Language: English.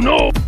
no!